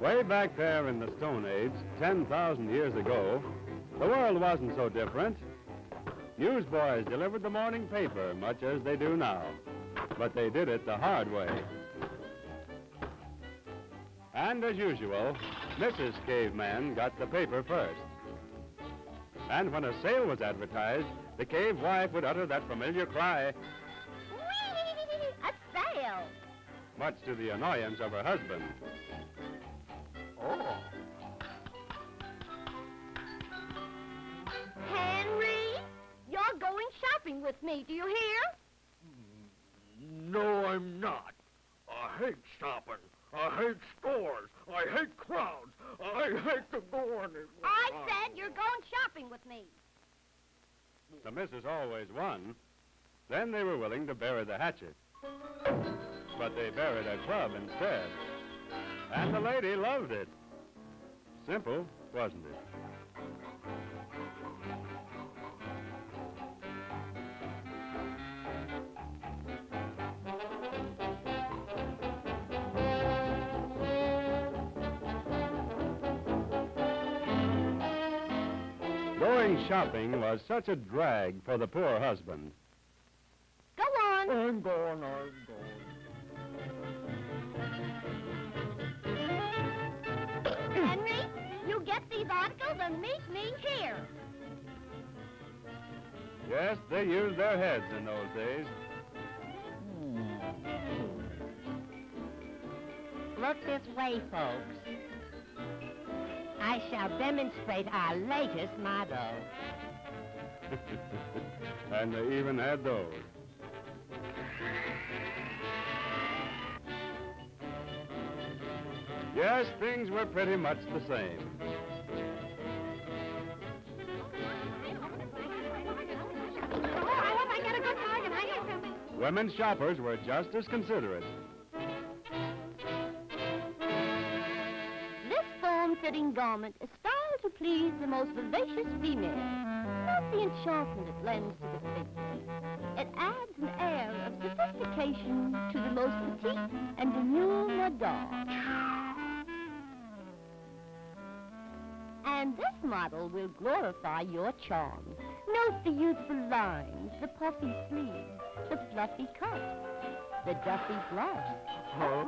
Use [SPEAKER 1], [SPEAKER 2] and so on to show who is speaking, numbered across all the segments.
[SPEAKER 1] Way back there in the Stone Age, 10,000 years ago, the world wasn't so different. Newsboys delivered the morning paper, much as they do now. But they did it the hard way. And as usual, Mrs. Caveman got the paper first. And when a sale was advertised, the cave wife would utter that familiar cry,
[SPEAKER 2] Whee! A sale!
[SPEAKER 1] much to the annoyance of her husband.
[SPEAKER 3] Oh.
[SPEAKER 2] Henry, you're going shopping with me, do you hear?
[SPEAKER 3] No, I'm not. I hate shopping. I hate stores. I hate crowds. I hate to go anywhere.
[SPEAKER 2] I said you're going shopping with me.
[SPEAKER 1] The missus always won. Then they were willing to bury the hatchet. But they buried a club instead. And the hmm. lady loved it. Simple, wasn't it? Going shopping was such a drag for the poor husband.
[SPEAKER 2] Go on.
[SPEAKER 3] Oh, I'm going,
[SPEAKER 2] oh, I'm and meet me here.
[SPEAKER 1] Yes, they used their heads in those days.
[SPEAKER 4] Look this way, folks. I shall demonstrate our latest model.
[SPEAKER 1] and they even had those. Yes, things were pretty much the same. Women shoppers were just as considerate.
[SPEAKER 2] This form-fitting garment is styled to please the most vivacious female. Not the enchantment it lends to the figure. It adds an air of sophistication to the most petite and demure madame. And this model will glorify your charms. Note the youthful lines, the puffy sleeves, the fluffy cuff, the duffy blouse.
[SPEAKER 3] Huh?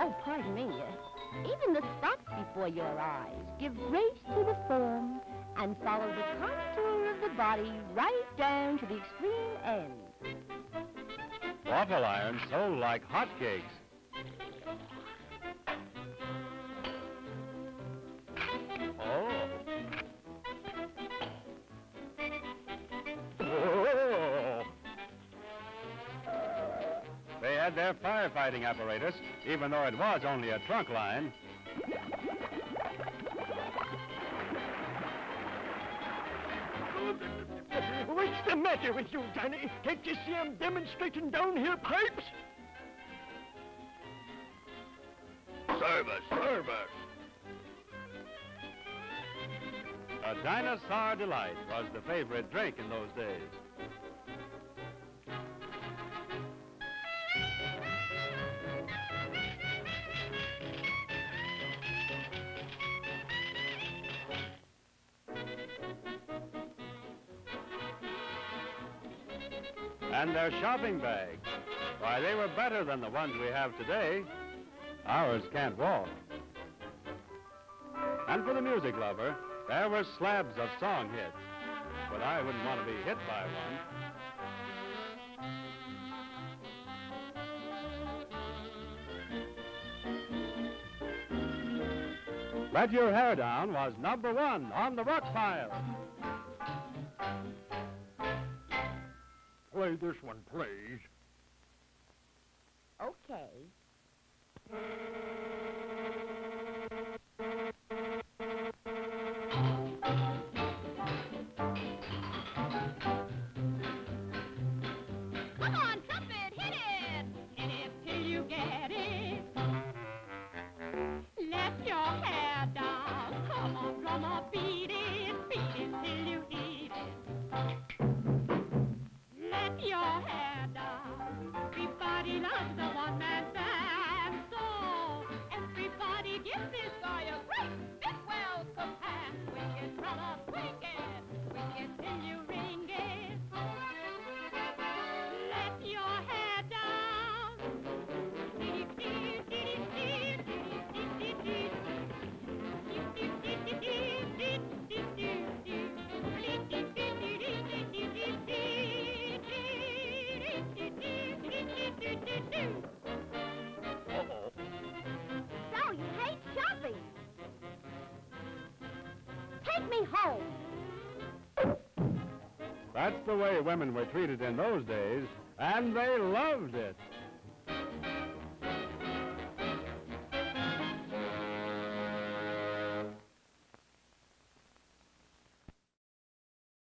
[SPEAKER 2] Oh, pardon me. Even the spots before your eyes give grace to the form and follow the contour of the body right down to the extreme end.
[SPEAKER 1] Waffle irons sold like hotcakes.
[SPEAKER 3] Oh.
[SPEAKER 1] They had their firefighting apparatus, even though it was only a trunk line.
[SPEAKER 3] What's the matter with you, Johnny? Can't you see I'm demonstrating down here pipes? Service, service.
[SPEAKER 1] Dinosaur delight was the favorite drink in those days. And their shopping bags. Why, they were better than the ones we have today. Ours can't walk. And for the music lover, there were slabs of song hits. But I wouldn't want to be hit by one. Let Your Hair Down was number one on the rock pile.
[SPEAKER 3] Play this one, please.
[SPEAKER 2] Okay.
[SPEAKER 1] That's the way women were treated in those days, and they loved it.